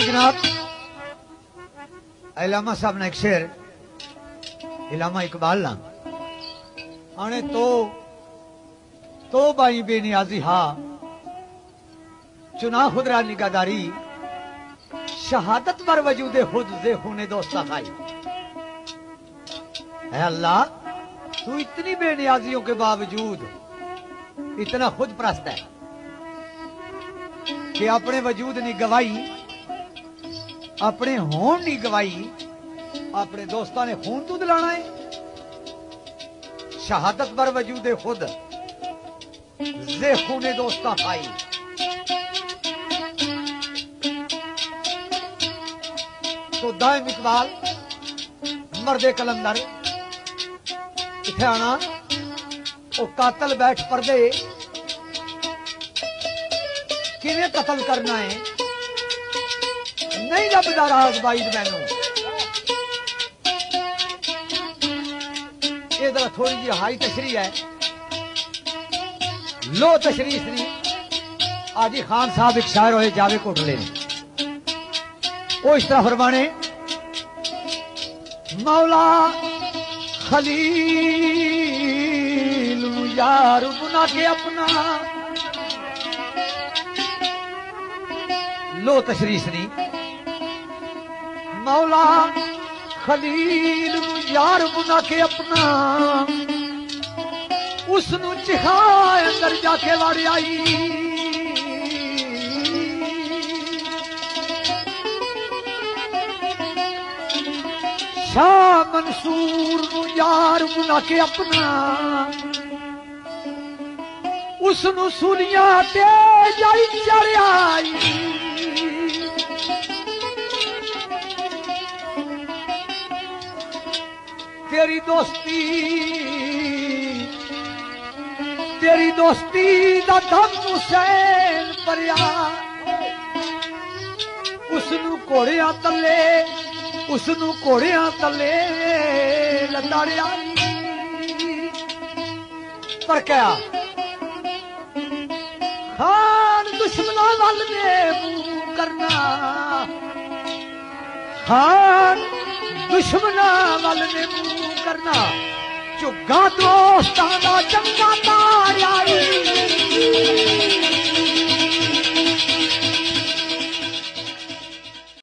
شیر جناب علامہ صاحب نے ایک شعر علامہ اقبال نا آنے تو تو بائی بے نیازی ہا چنا خود را نگاہداری شہادت پر وجود خود دے ہونے دوستا خائی اے اللہ تو اتنی بے نیازیوں کے باوجود اتنا خود پرست ہے کہ اپنے وجود نہیں گوائی اپنے ہون نہیں گوائی اپنے دوستان نے خون تو دلانا ہے شہادت پر وجود خود زے خون دوستان خائی تو دائم اقبال مرد کلندر اتنے آنا وہ قاتل بیٹھ پردے کنے قتل کرنا ہے نہیں رب دا راز بائی مینو یہ ذرا تھوڑی جی ہائی تشریح ہے لو تشریح سری آجی خان صاحب ایک شاعر ہوئے جاوے کوٹلے نے وہ اس طرح فرمانے مولا خلیل یار بنا کے اپنا لو تشریح سنی مولا خلیل یار بنا کے اپنا۔ اس نو چہائے اندر جا کے وڑ آئی۔ شاہ منصور نو یار بنا کے اپنا۔ اس نو سنیا تے جائی تیری دوستی تیری دوستی دا دم حسین پریا اس نو کوڑیاں تلے اس نو کوڑیاں تلے لتاڑیا پر کیا خان دشمنوں وال نے منہ کرنا خان دشمنوں وال نے منہ کرنا چگا دوستاں دا چنگا تاریا